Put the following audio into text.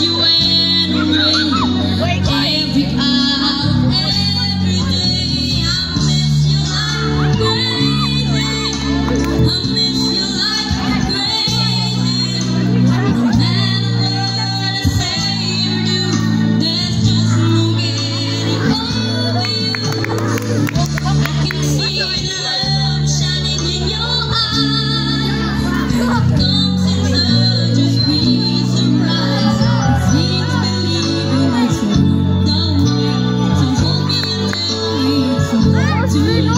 you in do